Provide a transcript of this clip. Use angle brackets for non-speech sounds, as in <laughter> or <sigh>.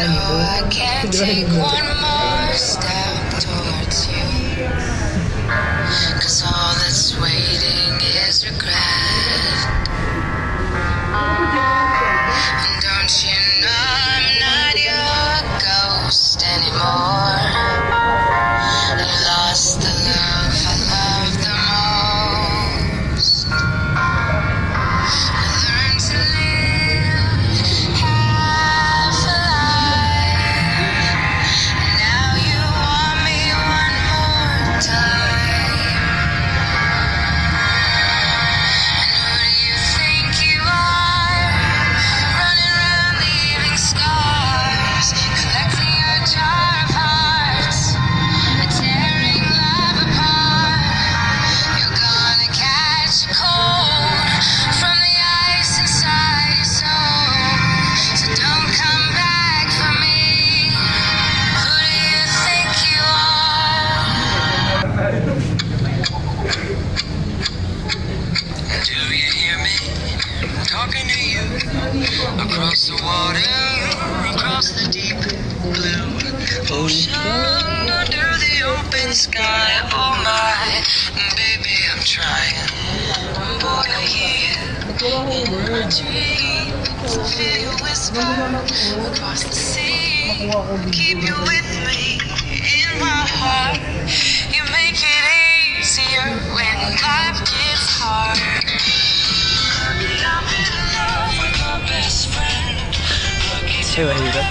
I I can't <laughs> take one more step. Across the water, across the deep blue ocean, under the open sky. Oh my, baby, I'm trying. Boy, I hear in my dreams, feel you whisper across the sea. Keep you with me in my heart. You make to it.